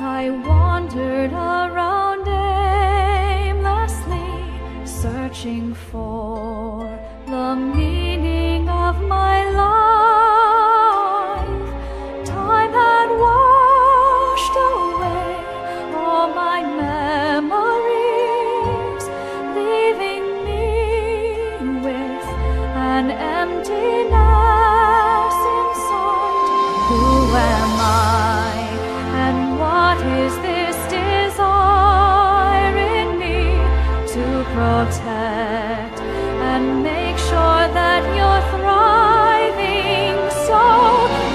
I wandered around aimlessly, searching for protect and make sure that you're thriving? So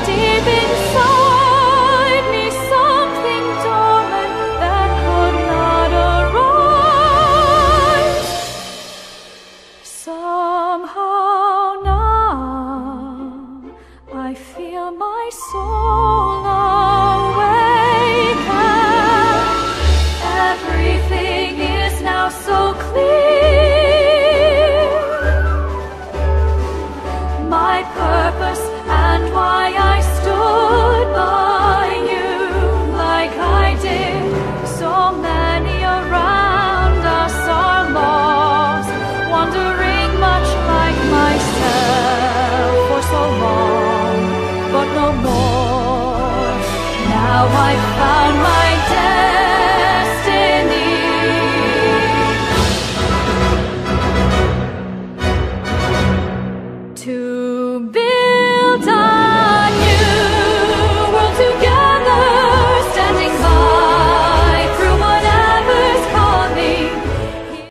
deep inside me, something dormant that could not arise. Somehow now I feel my soul awaken. Everything is now so I found my destiny. To be.